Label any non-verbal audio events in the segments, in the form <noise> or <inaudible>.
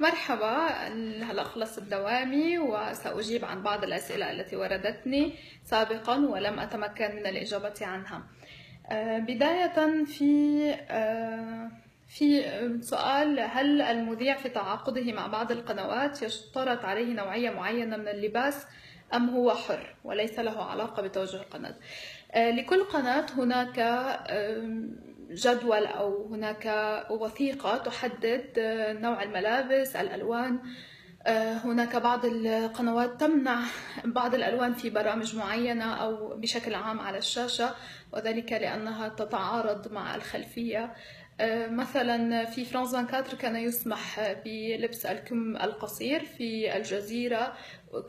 مرحبا هلا خلصت دوامي وسأجيب عن بعض الأسئلة التي وردتني سابقا ولم أتمكن من الإجابة عنها. آه، بداية في آه، في سؤال هل المذيع في تعاقده مع بعض القنوات يشترط عليه نوعية معينة من اللباس أم هو حر وليس له علاقة بتوجه القناة؟ آه، لكل قناة هناك جدول أو هناك وثيقة تحدد نوع الملابس الألوان. هناك بعض القنوات تمنع بعض الألوان في برامج معينة أو بشكل عام على الشاشة وذلك لأنها تتعارض مع الخلفية. مثلا في فرانس 24 كان يسمح بلبس الكم القصير في الجزيرة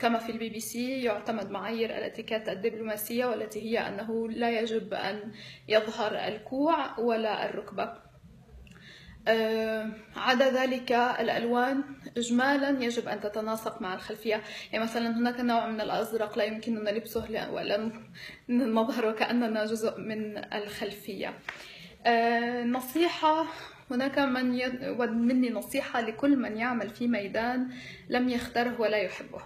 كما في البي بي سي يعتمد معايير الإتيكيت الدبلوماسية والتي هي أنه لا يجب أن يظهر الكوع ولا الركبة. عدا ذلك الألوان إجمالا يجب أن تتناسق مع الخلفية. يعني مثلا هناك نوع من الأزرق لا يمكننا لبسه ولا نظهر وكأننا جزء من الخلفية. نصيحة. هناك من يد... مني نصيحة لكل من يعمل في ميدان لم يختاره ولا يحبه.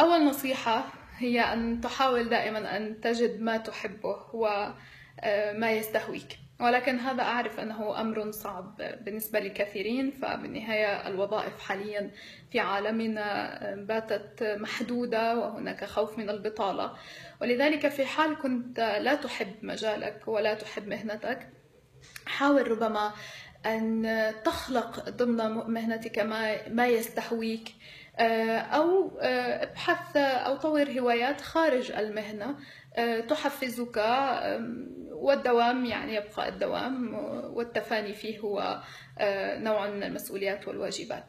أول نصيحة هي أن تحاول دائما أن تجد ما تحبه وما يستهويك. ولكن هذا أعرف أنه أمر صعب بالنسبة لكثيرين فبالنهاية الوظائف حاليا في عالمنا باتت محدودة وهناك خوف من البطالة. ولذلك في حال كنت لا تحب مجالك ولا تحب مهنتك حاول ربما أن تخلق ضمن مهنتك ما, ما يستهويك أو ابحث أو طور هوايات خارج المهنة تحفزك والدوام يعني يبقى الدوام والتفاني فيه هو نوع من المسؤوليات والواجبات.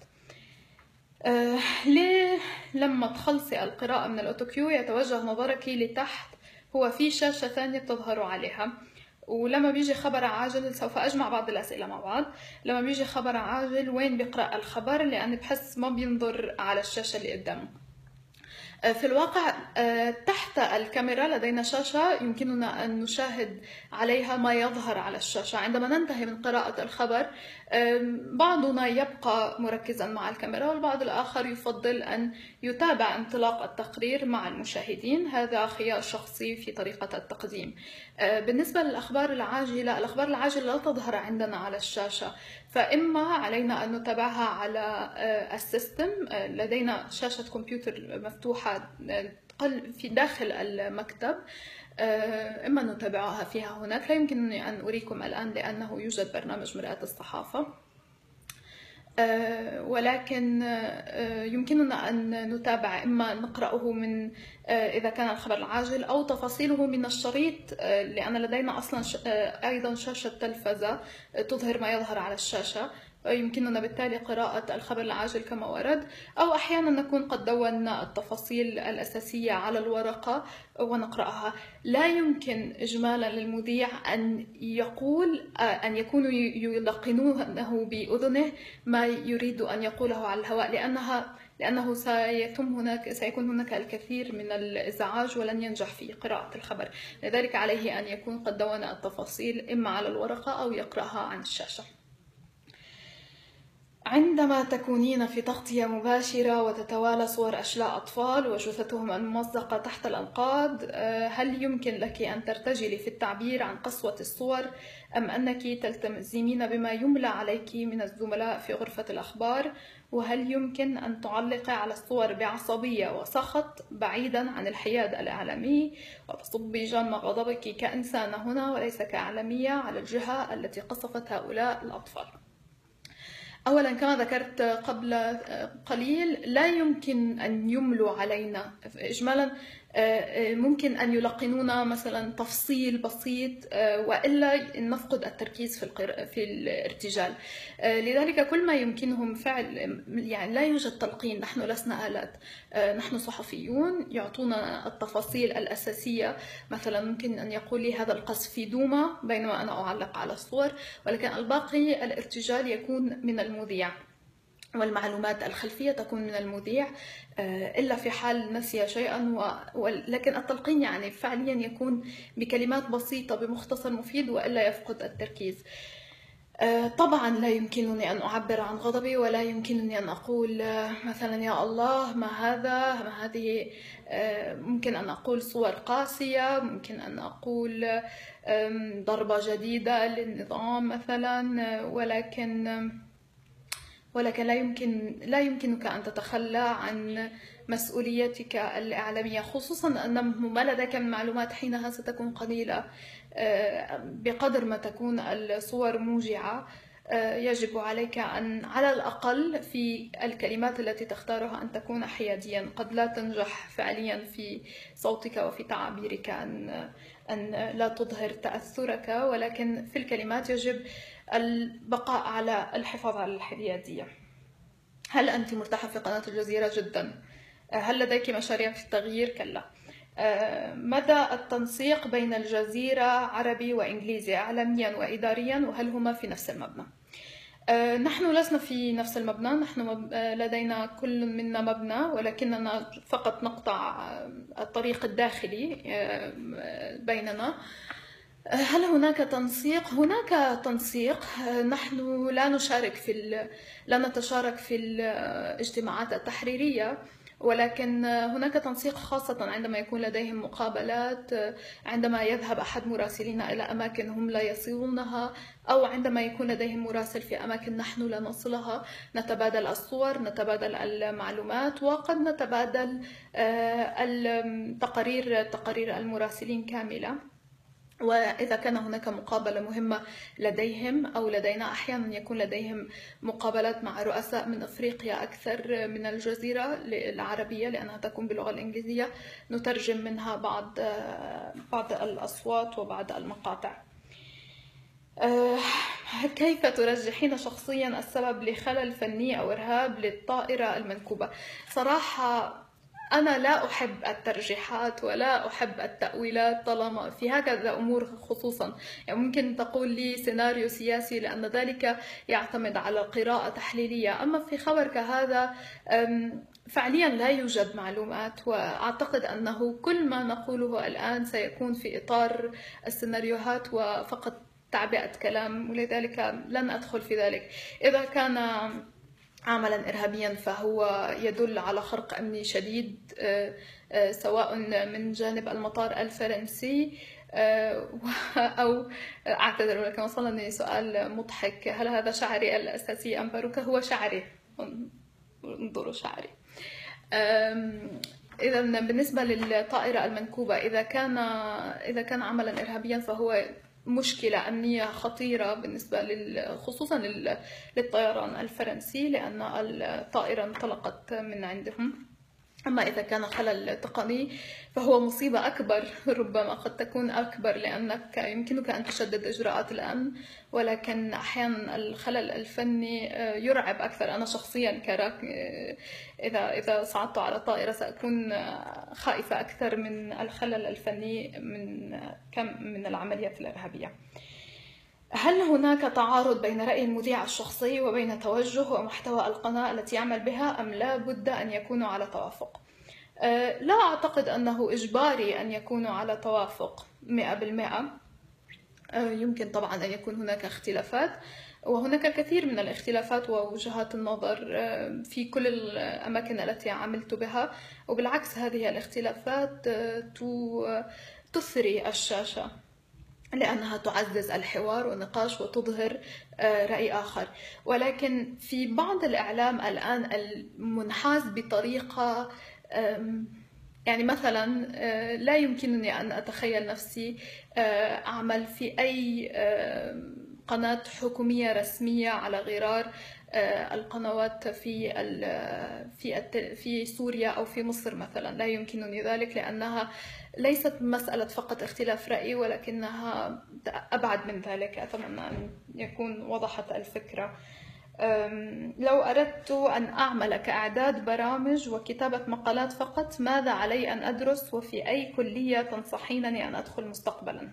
ليه لما تخلصي القراءة من الأوتوكيو يتوجه نظرك لتحت هو في شاشة ثانية بتظهر عليها. ولما بيجي خبر عاجل سوف أجمع بعض الأسئلة مع بعض. لما بيجي خبر عاجل وين بيقرأ الخبر؟ لأن بحس ما بينظر على الشاشة اللي قدامه. آه، في الواقع آه، تحت الكاميرا لدينا شاشة يمكننا أن نشاهد عليها ما يظهر على الشاشة. عندما ننتهي من قراءة الخبر بعضنا يبقى مركزا مع الكاميرا والبعض الآخر يفضل أن يتابع انطلاق التقرير مع المشاهدين. هذا خيار شخصي في طريقة التقديم. آه، بالنسبة للأخبار العاجلة الأخبار العاجلة لا تظهر عندنا على الشاشة. فإما علينا أن نتابعها على آه، السيستم. آه، لدينا شاشة كمبيوتر مفتوحة في داخل المكتب. إما نتابعها فيها هناك. لا يمكنني أن أريكم الآن لأنه يوجد برنامج مرآة الصحافة. آه، ولكن آه، يمكننا أن نتابع إما نقرأه من آه، إذا كان الخبر العاجل أو تفاصيله من الشريط لأن لدينا أصلا أيضا شاشة تلفزة تظهر ما يظهر على الشاشة. يمكننا بالتالي قراءة الخبر العاجل كما ورد أو أحيانا نكون قد دونا التفاصيل الأساسية على الورقة ونقرأها. لا يمكن إجمالا للمذيع أن يقول أن يكونوا يلقنونه بأذنه ما يريد أن يقوله على الهواء لأنها لأنه سيتم هناك سيكون هناك الكثير من الإزعاج ولن ينجح في قراءة الخبر. لذلك عليه أن يكون قد دون التفاصيل إما على الورقة أو يقرأها عن الشاشة. عندما تكونين في تغطية مباشرة وتتوالى صور أشلاء أطفال وجثثهم الممزقة تحت الأنقاض آه، هل يمكن لك أن ترتجلي في التعبير عن قسوة الصور أم أنك تلتزمين بما يملى عليك من الزملاء في غرفة الأخبار؟ وهل يمكن أن تعلقي على الصور بعصبية وسخط بعيدا عن الحياد الإعلامي؟ وتصبي جم غضبك كإنسانة هنا وليس كإعلامية على الجهة التي قصفت هؤلاء الأطفال. اولا كما ذكرت قبل قليل لا يمكن أن يملوا علينا اجمالا آه، ممكن أن يلقنونا مثلا تفصيل بسيط آه، وإلا نفقد التركيز في في الارتجال. آه، لذلك كل ما يمكنهم فعل يعني لا يوجد تلقين نحن لسنا آلات. نحن صحفيون يعطونا التفاصيل الأساسية. مثلا ممكن أن يقول لي هذا القصف في دوما بينما أنا أعلق على الصور ولكن الباقي الارتجال يكون من المذيع. والمعلومات الخلفية تكون من المذيع آه، إلا في حال نسي شيئا ولكن التلقين يعني فعليا يكون بكلمات بسيطة بمختصر مفيد وإلا يفقد التركيز. آه، طبعا لا يمكنني أن أعبر عن غضبي ولا يمكنني أن أقول آه، مثلا يا الله ما هذا؟ ما هذه؟ ممكن أن أقول صور قاسية ممكن أن أقول ضربة جديدة للنظام مثلا ولكن ولكن لا يمكن لا يمكنك أن تتخلى عن مسؤوليتك الإعلامية خصوصا أن ما لديك من معلومات حينها ستكون قليلة آه، بقدر ما تكون الصور موجعة. آه، يجب عليك أن على الأقل في الكلمات التي تختارها أن تكون حياديا قد لا تنجح فعليا في صوتك وفي تعابيرك أن أن لا تظهر تأثرك ولكن في الكلمات يجب البقاء على الحفاظ على الحيادية هل أنت مرتاحة في قناة الجزيرة جدا؟ هل لديك مشاريع في التغيير؟ كلا آه، مدى التنسيق بين الجزيرة عربي وإنجليزي إعلاميا وإداريا وهل هما في نفس المبنى؟ آه، نحن لسنا في نفس المبنى نحن آه، لدينا كل منا مبنى ولكننا فقط نقطع الطريق الداخلي بيننا. هل هناك تنسيق؟ هناك تنسيق. نحن لا نشارك في لا نتشارك في الاجتماعات التحريرية. ولكن هناك تنسيق خاصة عندما يكون لديهم مقابلات عندما يذهب أحد مراسلينا إلى أماكن هم لا يصلونها أو عندما يكون لديهم مراسل في أماكن نحن لا نصلها. نتبادل الصور نتبادل المعلومات وقد نتبادل آه، التقارير تقارير المراسلين كاملة. وإذا كان هناك مقابلة مهمة لديهم أو لدينا أحيانا يكون لديهم مقابلات مع رؤساء من أفريقيا أكثر من الجزيرة العربية لأنها تكون باللغة الإنجليزية نترجم منها بعض بعض الأصوات وبعض المقاطع آه، كيف ترجحين شخصيا السبب لخلل فني أو إرهاب للطائرة المنكوبة؟ صراحة أنا لا أحب الترجيحات ولا أحب التأويلات طالما في هكذا أمور خصوصا. يعني ممكن تقول لي سيناريو سياسي لأن ذلك يعتمد على قراءة تحليلية. أما في خبر كهذا فعليا لا يوجد معلومات وأعتقد أنه كل ما نقوله الآن سيكون في إطار السيناريوهات وفقط تعبئة كلام ولذلك لن أدخل في ذلك. إذا كان عملا إرهابيا فهو يدل على خرق أمني شديد آه، آه، سواء من جانب المطار الفرنسي آه، <laughs> أو أعتذر ولكن وصلني سؤال مضحك. هل هذا شعري الأساسي أم باروكة هو شعري. انظروا شعري. إذا بالنسبة للطائرة المنكوبة إذا كان إذا كان عملا إرهابيا فهو مشكلة أمنية خطيرة بالنسبة. خصوصا للطيران الفرنسي لأن الطائرة انطلقت من عندهم أما إذا كان خلل تقني فهو مصيبة أكبر ربما قد تكون أكبر لأنك يمكنك أن تشدد إجراءات الأمن ولكن أحيانا الخلل الفني آه، يرعب أكثر أنا شخصيا كراك آه، إذا إذا صعدت على طائرة سأكون آه، خائفة أكثر من الخلل الفني من كم من العمليات الإرهابية. هل هناك تعارض بين رأي المذيع الشخصي وبين توجه ومحتوى القناة التي يعمل بها أم لا بد أن يكونوا على توافق؟ أه، لا أعتقد أنه إجباري أن يكونوا على توافق مئة بالمئة أه، يمكن طبعا أن يكون هناك اختلافات وهناك الكثير من الاختلافات ووجهات النظر أه، في كل الأماكن التي عملت بها وبالعكس هذه الاختلافات تثري الشاشة لأنها تعزز الحوار والنقاش وتظهر آه، رأي آخر. ولكن في بعض الإعلام الآن المنحاز بطريقة يعني مثلا آه، لا يمكنني أن أتخيل نفسي آه، أعمل في أي قناة حكومية رسمية على غرار القنوات في في في سوريا أو في مصر مثلا. لا يمكنني ذلك لأنها ليست مسألة فقط اختلاف رأي ولكنها أبعد من ذلك. أتمنى أن يكون وضحت الفكرة. لو أردت أن أعمل كإعداد برامج وكتابة مقالات فقط ماذا علي أن أدرس؟ وفي أي كلية تنصحينني أن أدخل مستقبلا؟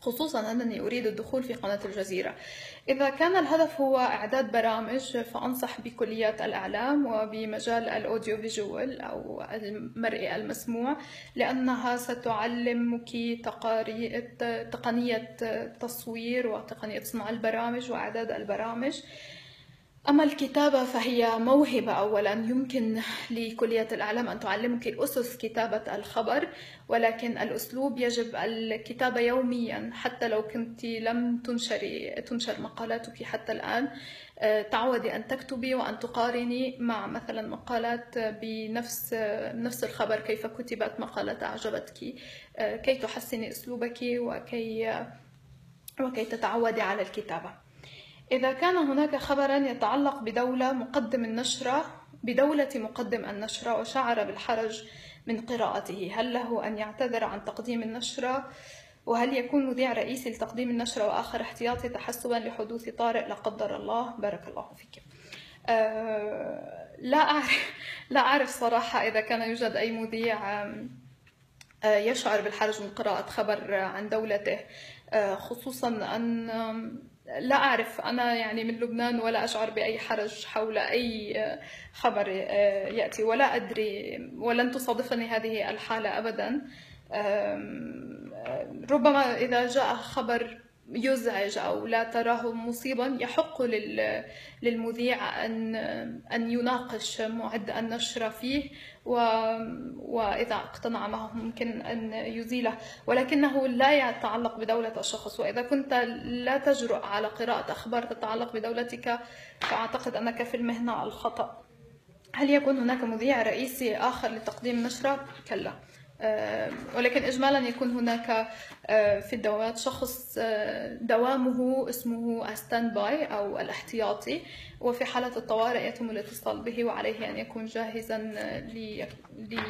خصوصا أنني أريد الدخول في قناة الجزيرة. إذا كان الهدف هو إعداد برامج فأنصح بكليات الإعلام وبمجال الأوديو فيجوال أو المرئي المسموع لأنها ستعلمك تقنية تصوير وتقنية صنع البرامج وإعداد البرامج. أما الكتابة فهي موهبة أولا. يمكن لكلية الإعلام أن تعلمك أسس كتابة الخبر ولكن الأسلوب يجب الكتابة يوميا. حتى لو كنت لم تنشري تنشر مقالاتك حتى الآن آه، تعودي أن تكتبي وأن تقارني مع مثلا مقالات بنفس نفس الخبر. كيف كتبت مقالات أعجبتك؟ آه، كي تحسني أسلوبك وكي وكي تتعودي على الكتابة. إذا كان هناك خبرا يتعلق بدولة مقدم النشرة بدولة مقدم النشرة وشعر بالحرج من قراءته هل له أن يعتذر عن تقديم النشرة وهل يكون مذيع رئيسي لتقديم النشرة وآخر احتياطي تحسبا لحدوث طارئ؟ لا قدر الله. بارك الله فيك. أه لا أعرف لا أعرف صراحة إذا كان يوجد أي مذيع أه يشعر بالحرج من قراءة خبر عن دولته أه خصوصا أن لا أعرف. أنا يعني من لبنان ولا أشعر بأي حرج حول أي خبر يأتي. ولا أدري ولن تصادفني هذه الحالة أبدا. ربما إذا جاء خبر يزعج أو لا تراه مصيبا يحق للمذيع أن أن يناقش معد النشر فيه و... وإذا اقتنع معه ممكن أن يزيله. ولكنه لا يتعلق بدولة الشخص. وإذا كنت لا تجرؤ على قراءة أخبار تتعلق بدولتك فأعتقد أنك في المهنة الخطأ. هل يكون هناك مذيع رئيسي آخر لتقديم نشرة؟ كلا. ولكن إجمالا يكون هناك آه، في الدوامات شخص آه، دوامه اسمه standby أو الاحتياطي وفي حالة الطوارئ يتم الاتصال به وعليه أن يكون جاهزا لي... لي...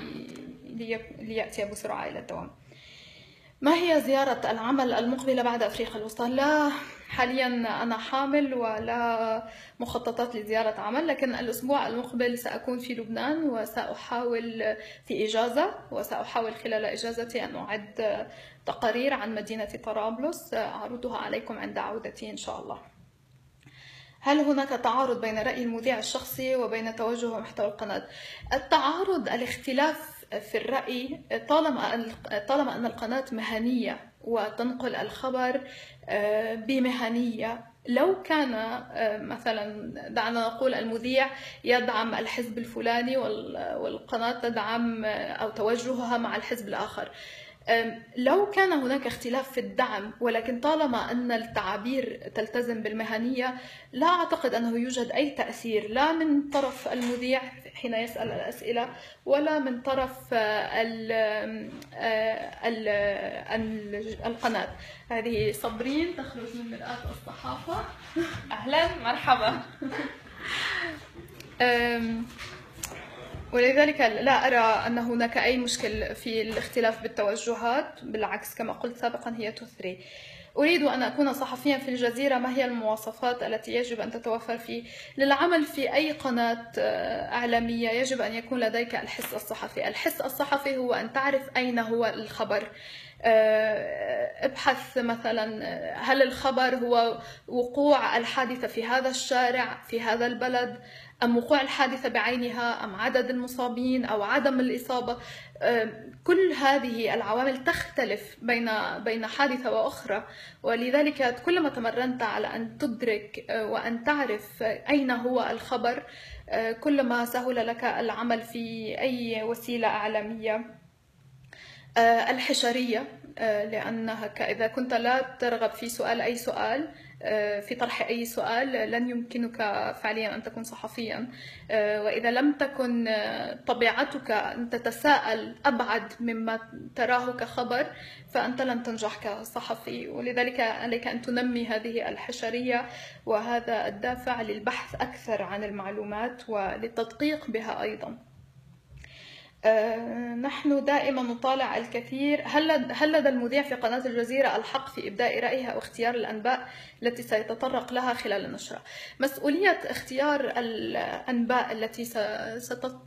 لي... ليأتي بسرعة إلى الدوام ما هي زيارة العمل المقبلة بعد أفريقيا الوسطى؟ لا حاليا أنا حامل ولا مخططات لزيارة عمل لكن الأسبوع المقبل سأكون في لبنان وسأحاول في إجازة وسأحاول خلال إجازتي أن أعد تقارير عن مدينة طرابلس أعرضها عليكم عند عودتي إن شاء الله هل هناك تعارض بين رأي المذيع الشخصي وبين توجه ومحتوى القناة؟ التعارض الاختلاف في الرأي طالما طالما أن القناة مهنية وتنقل الخبر آه، بمهنية. لو كان آه، مثلا دعنا نقول المذيع يدعم الحزب الفلاني والقناة تدعم آه، أو توجهها مع الحزب الآخر. لو كان هناك اختلاف في الدعم ولكن طالما أن التعابير تلتزم بالمهنية لا أعتقد أنه يوجد أي تأثير لا من طرف المذيع حين يسأل الأسئلة ولا من طرف ال ال القناة. هذه صبرين تخرج من مرآة الصحافة. أهلا مرحبا. <laughs> ولذلك لا أرى أن هناك أي مشكل في الاختلاف بالتوجهات بالعكس كما قلت سابقا هي تثري. أريد أن أكون صحفيا في الجزيرة ما هي المواصفات التي يجب أن تتوفر في؟ للعمل في أي قناة آه، إعلامية يجب أن يكون لديك الحس الصحفي. الحس الصحفي هو أن تعرف أين هو الخبر. آه، ابحث مثلا هل الخبر هو وقوع الحادثة في هذا الشارع في هذا البلد؟ أم وقوع الحادثة بعينها أم عدد المصابين أو عدم الإصابة. كل هذه العوامل تختلف بين بين حادثة وأخرى. ولذلك كلما تمرنت على أن تدرك آه، وأن تعرف أين هو الخبر آه، كلما سهل لك العمل في أي وسيلة إعلامية. آه، الحشرية. لأنها إذا كنت لا ترغب في سؤال أي سؤال آه، في طرح أي سؤال لن يمكنك فعليا أن تكون صحفيا. آه، وإذا لم تكن طبيعتك أن تتساءل أبعد مما تراه كخبر فأنت لن تنجح كصحفي ولذلك عليك أن تنمي هذه الحشرية وهذا الدافع للبحث أكثر عن المعلومات وللتدقيق بها أيضا. آه، نحن دائما نطالع الكثير. هل هل لدى المذيع في قناة الجزيرة الحق في إبداء رأيها أو اختيار الأنباء التي سيتطرق لها خلال النشرة؟ مسؤولية اختيار الأنباء التي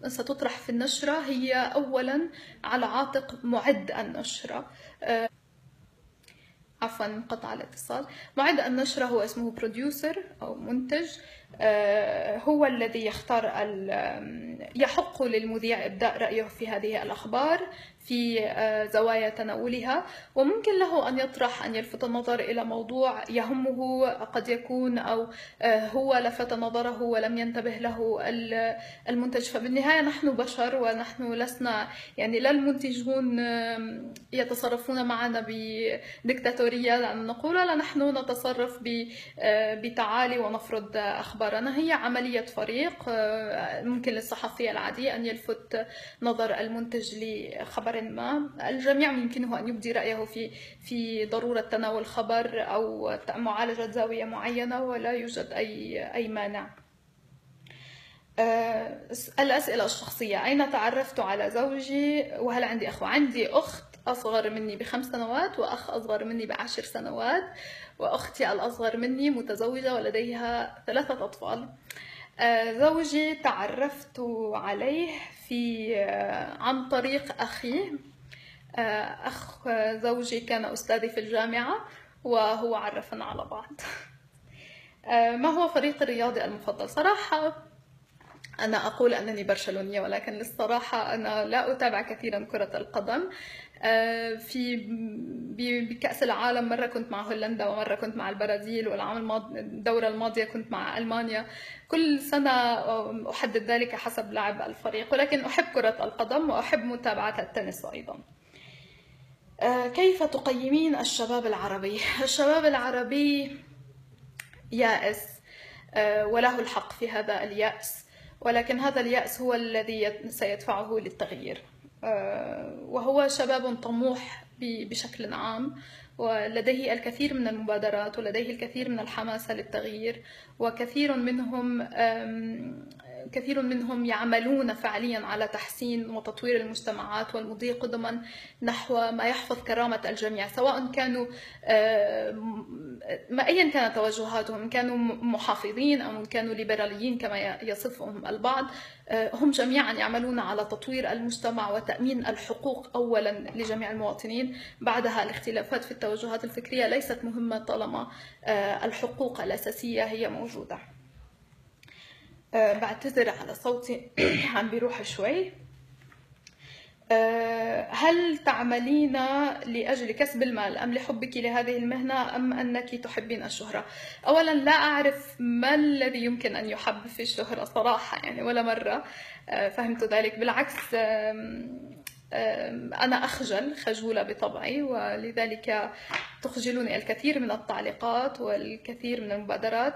ستطرح في النشرة هي أولا على عاتق معد النشرة. آه، عفوا انقطع الاتصال. معد النشرة هو اسمه بروديوسر أو منتج آه، هو الذي يختار يحق للمذيع إبداء رأيه في هذه الأخبار. في آه، زوايا تناولها. وممكن له أن يطرح أن يلفت النظر إلى موضوع يهمه قد يكون أو آه، هو لفت نظره ولم ينتبه له المنتج. فبالنهاية نحن بشر ونحن لسنا يعني لا المنتجون يتصرفون معنا بديكتاتورية. لأن نقول لا نحن نتصرف بتعالي ونفرض أخبار أخبارنا. هي عملية فريق آه، ممكن للصحفي العادي أن يلفت نظر المنتج لخبر ما. الجميع يمكنه أن يبدي رأيه في في ضرورة تناول خبر أو معالجة زاوية معينة ولا يوجد أي أي مانع. آه، الأسئلة الشخصية. أين تعرفت على زوجي؟ وهل عندي أخوة عندي أخت أصغر مني بخمس سنوات وأخ أصغر مني بعشر سنوات وأختي الأصغر مني متزوجة ولديها ثلاثة أطفال. زوجي تعرفت عليه في آه، عن طريق أخي آه، أخ زوجي كان أستاذي في الجامعة وهو عرفنا على بعض. ما هو فريق الرياضي المفضل؟ صراحة أنا أقول أنني برشلونية ولكن للصراحة أنا لا أتابع كثيرا كرة القدم. آه، في بكأس العالم مرة كنت مع هولندا ومرة كنت مع البرازيل والعام الماضي الدورة الماضية كنت مع ألمانيا. كل سنة أحدد ذلك حسب لعب الفريق. ولكن أحب كرة القدم وأحب متابعة التنس أيضا. آه، كيف تقيمين الشباب العربي؟ <laughs> الشباب العربي يائس آه، وله الحق في هذا اليأس. ولكن هذا اليأس هو الذي سيدفعه للتغيير. آه، وهو شباب طموح بشكل عام ولديه الكثير من المبادرات ولديه الكثير من الحماسة للتغيير وكثير منهم كثير منهم يعملون فعليا على تحسين وتطوير المجتمعات والمضي قدما نحو ما يحفظ كرامة الجميع سواء كانوا ما أيا كانت توجهاتهم كانوا محافظين أو كانوا ليبراليين كما يصفهم البعض آه، هم جميعا يعملون على تطوير المجتمع وتأمين الحقوق أولا لجميع المواطنين. بعدها الاختلافات في التوجهات الفكرية ليست مهمة طالما آه، الحقوق الأساسية هي موجودة. أه بعتذر على صوتي. <clears throat> عم بيروح شوي. أه هل تعملين لأجل كسب المال؟ أم لحبك لهذه المهنة؟ أم أنك تحبين الشهرة؟ أولا لا أعرف ما الذي يمكن أن يحب في الشهرة صراحة يعني ولا مرة. أه فهمت ذلك. بالعكس أنا أخجل خجولة بطبعي ولذلك تخجلني الكثير من التعليقات والكثير من المبادرات.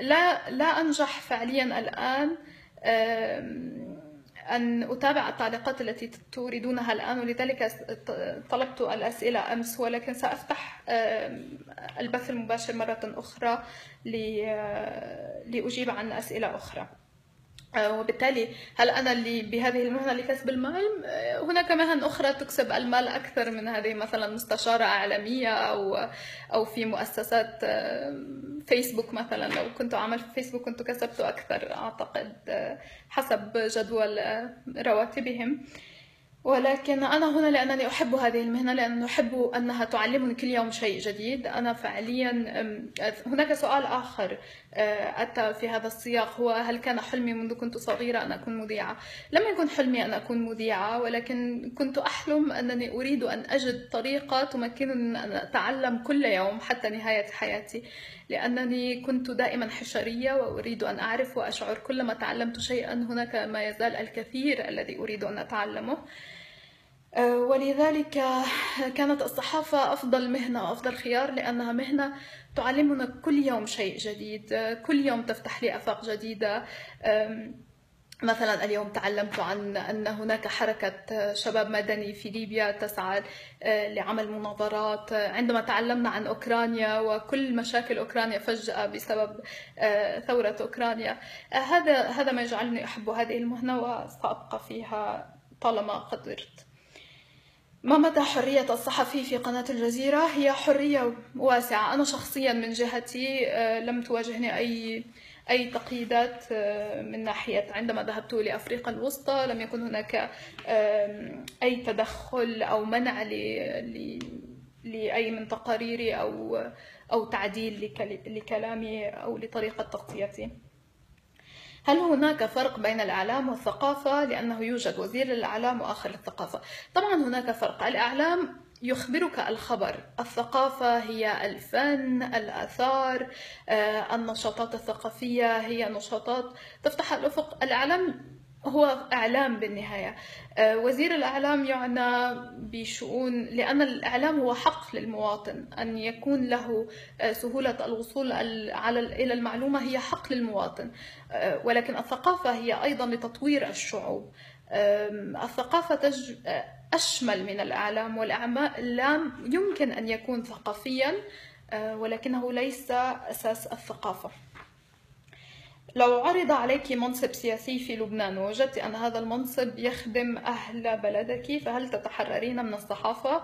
لا لا أنجح فعليا الآن أن أتابع التعليقات التي تريدونها الآن ولذلك طلبت الأسئلة أمس ولكن سأفتح البث المباشر مرة أخرى لأجيب عن أسئلة أخرى. وبالتالي هل أنا اللي بهذه المهنة لكسب المال؟ آه، هناك مهن أخرى تكسب المال أكثر من هذه مثلا مستشارة إعلامية أو أو في مؤسسات آه، فيسبوك مثلا. لو كنت اعمل في فيسبوك كنت كسبت أكثر أعتقد حسب جدول رواتبهم. ولكن أنا هنا لأنني أحب هذه المهنة لأنني أحب أنها تعلمني كل يوم شيء جديد. أنا فعليا هناك سؤال آخر أتى في هذا السياق هو هل كان حلمي منذ كنت صغيرة أن أكون مذيعة؟ لم يكن حلمي أن أكون مذيعة ولكن كنت أحلم أنني أريد أن أجد طريقة تمكنني أن أتعلم كل يوم حتى نهاية حياتي. لأنني كنت دائما حشرية وأريد أن أعرف وأشعر كلما تعلمت شيئا هناك ما يزال الكثير الذي أريد أن أتعلمه. آه، ولذلك كانت الصحافة أفضل مهنة وأفضل خيار لأنها مهنة تعلمنا كل يوم شيء جديد كل يوم تفتح لي آفاق جديدة مثلا اليوم تعلمت عن أن هناك حركة شباب مدني في ليبيا تسعى آه، لعمل مناظرات. عندما تعلمنا عن أوكرانيا وكل مشاكل أوكرانيا فجأة بسبب آه، ثورة أوكرانيا آه، هذا هذا ما يجعلني أحب هذه المهنة وسأبقى فيها طالما قدرت. ما مدى حرية الصحفي في قناة الجزيرة؟ هي حرية واسعة. أنا شخصيا من جهتي لم تواجهني أي أي تقييدات آه، من ناحية عندما ذهبت لأفريقيا الوسطى لم يكن هناك أي تدخل أو منع لأي من تقاريري أو أو تعديل لكلامي أو لطريقة تغطيتي هل هناك فرق بين الإعلام والثقافة؟ لأنه يوجد وزير للإعلام وآخر للثقافة. طبعا هناك فرق، الإعلام يخبرك الخبر، الثقافة هي الفن، الآثار، آه، النشاطات الثقافية هي نشاطات تفتح الأفق، الإعلام هو إعلام بالنهاية. آه، وزير الإعلام يعنى بشؤون لأن الإعلام هو حق للمواطن. أن يكون له آه، سهولة الوصول على إلى المعلومة هي حق للمواطن. ولكن الثقافة هي أيضا لتطوير الشعوب. الثقافة تج... أشمل من الإعلام والإعلام يمكن أن يكون ثقافيا ولكنه ليس أساس الثقافة. لو عرض عليك منصب سياسي في لبنان ووجدت أن هذا المنصب يخدم أهل بلدك فهل تتحررين من الصحافة؟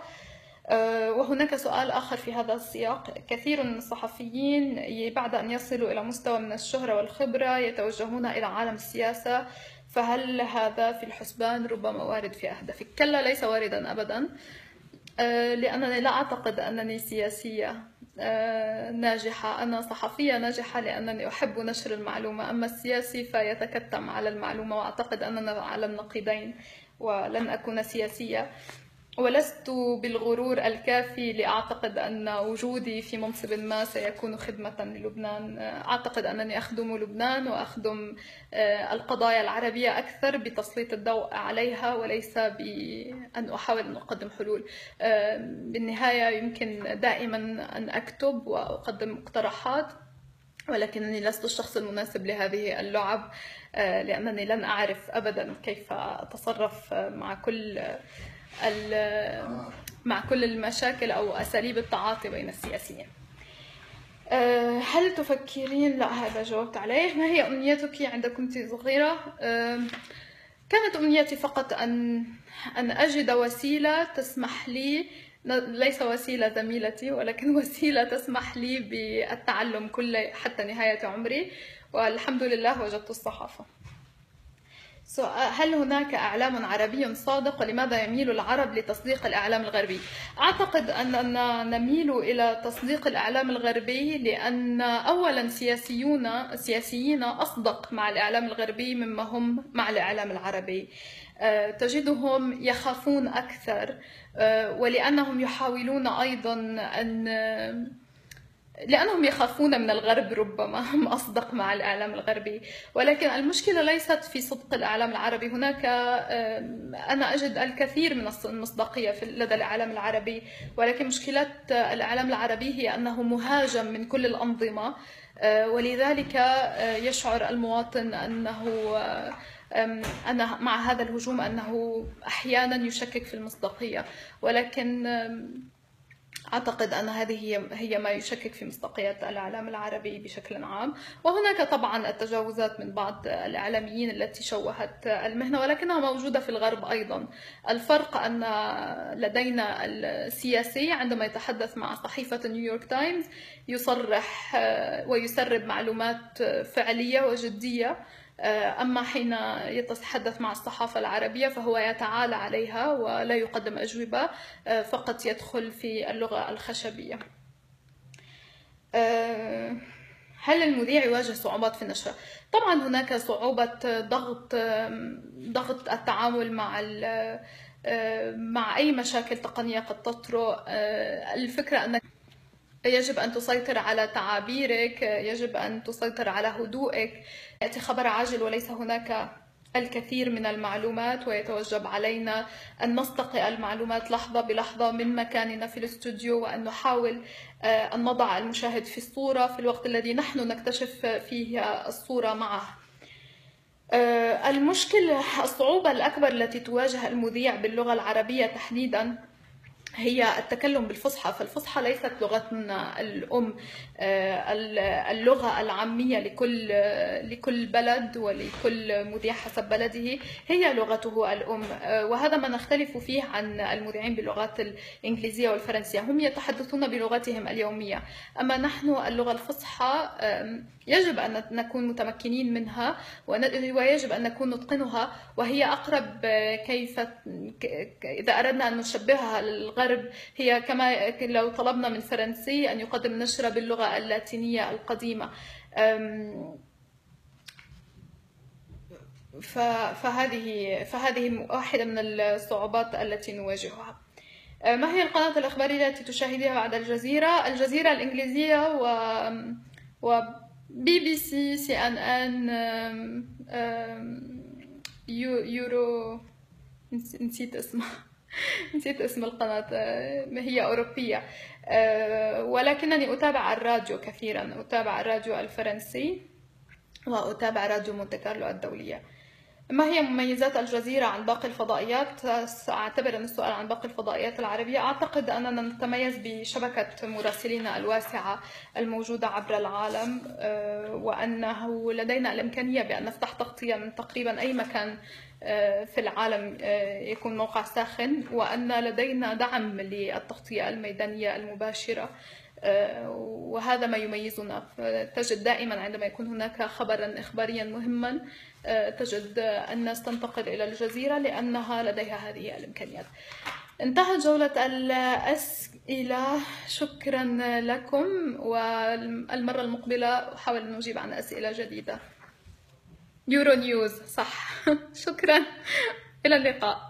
أه، وهناك سؤال آخر في هذا السياق. كثير من الصحفيين بعد أن يصلوا إلى مستوى من الشهرة والخبرة يتوجهون إلى عالم السياسة. فهل هذا في الحسبان ربما وارد في أهدافك؟ كلا ليس واردا أبدا أه، لأنني لا أعتقد أنني سياسية آه، ناجحة أنا صحفية ناجحة لأنني أحب نشر المعلومة أما السياسي فيتكتم على المعلومة وأعتقد أننا على النقيضين ولن أكون سياسية ولست بالغرور الكافي لأعتقد أن وجودي في منصب ما سيكون خدمة للبنان. أعتقد أنني أخدم لبنان وأخدم آه، القضايا العربية أكثر بتسليط الضوء عليها وليس بأن أحاول أن أقدم حلول. آه، بالنهاية يمكن دائما أن أكتب وأقدم مقترحات ولكنني لست الشخص المناسب لهذه اللعب آه، لأنني لن أعرف أبدا كيف أتصرف مع كل مع كل المشاكل أو أساليب التعاطي بين السياسيين. أه، هل تفكرين؟ لا هذا جاوبت عليه. ما هي أمنيتك عند كنت صغيرة؟ أه، كانت أمنيتي فقط أن أن أجد وسيلة تسمح لي ليس وسيلة زميلتي ولكن <laughs> وسيلة تسمح لي بالتعلم كل حتى نهاية عمري. والحمد لله وجدت الصحافة. هل هناك إعلام عربي صادق ولماذا يميل العرب لتصديق الإعلام الغربي؟ أعتقد أننا نميل إلى تصديق الإعلام الغربي لأن أولا سياسيون سياسيين أصدق مع الإعلام الغربي مما هم مع الإعلام العربي أه، تجدهم يخافون أكثر أه، ولأنهم يحاولون أيضا أن لأنهم يخافون من الغرب ربما هم أصدق مع الإعلام الغربي. ولكن المشكلة ليست في صدق الإعلام العربي. هناك أنا أجد الكثير من المصداقية لدى الإعلام العربي. ولكن مشكلة الإعلام العربي هي أنه مهاجم من كل الأنظمة. آه، ولذلك آه، يشعر المواطن أنه أنا مع هذا الهجوم أنه أحيانا يشكك في المصداقية. ولكن أعتقد أن هذه هي هي ما يشكك في مصداقية الإعلام العربي بشكل عام، وهناك طبعا التجاوزات من بعض الإعلاميين التي شوهت المهنة ولكنها موجودة في الغرب أيضا. الفرق أن لدينا السياسي عندما يتحدث مع صحيفة نيويورك تايمز يصرح ويسرب معلومات فعلية وجدية أما حين يتحدث مع الصحافة العربية فهو يتعالى عليها ولا يقدم أجوبة آه، فقط يدخل في اللغة الخشبية آه، هل المذيع يواجه صعوبات في النشر؟ طبعا هناك صعوبة ضغط ضغط التعامل مع مع أي مشاكل تقنية قد تطرأ الفكرة أنك يجب أن تسيطر على تعابيرك يجب أن تسيطر على هدوءك يأتي خبر عاجل وليس هناك الكثير من المعلومات ويتوجب علينا أن نستقي المعلومات لحظة بلحظة من مكاننا في الاستوديو وأن نحاول آه، أن نضع المشاهد في الصورة في الوقت الذي نحن نكتشف فيه الصورة معه. آه، المشكلة الصعوبة الأكبر التي تواجه المذيع باللغة العربية تحديدا هي التكلم بالفصحى فالفصحى ليست لغتنا الأم آه، اللغة العامية لكل لكل بلد ولكل مذيع حسب بلده هي لغته الأم. آه، وهذا ما نختلف فيه عن المذيعين باللغات الإنجليزية والفرنسية هم يتحدثون بلغتهم اليومية. أما نحن اللغة الفصحى يجب أن نكون متمكنين منها ويجب أن نكون نتقنها وهي أقرب كيف إذا أردنا أن نشبهها للغرب الغرب. هي كما لو طلبنا من فرنسي أن يقدم نشرة باللغة اللاتينية القديمة. فهذه فهذه واحدة من الصعوبات التي نواجهها. ما هي القناة الإخبارية التي تشاهدها بعد الجزيرة؟ الجزيرة الإنجليزية و و بي بي سي سي ان ان يورو نسيت اسمها. <laughs> نسيت اسم القناة هي أوروبية. ولكنني أتابع الراديو كثيرا. أتابع الراديو الفرنسي وأتابع راديو مونte كارلو الدولية. ما هي مميزات الجزيرة عن باقي الفضائيات؟ سأعتبر أن السؤال عن باقي الفضائيات العربية أعتقد أننا نتميز بشبكة مراسلينا الواسعة الموجودة عبر العالم آه، وأنه لدينا الإمكانية بأن نفتح تغطية من تقريبا أي مكان آه، في العالم آه، يكون موقع ساخن وأن لدينا دعم للتغطية الميدانية المباشرة وهذا ما يميزنا تجد دائما عندما يكون هناك خبرا إخباريا مهما تجد الناس تنتقل إلى الجزيرة لأنها لديها هذه الإمكانيات. انتهت جولة الأسئلة شكرا لكم والمرة المقبلة أحاول أن أجيب عن أسئلة جديدة. يورو نيوز صح. <laughs> شكرا. إلى اللقاء.